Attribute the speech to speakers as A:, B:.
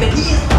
A: Yeah.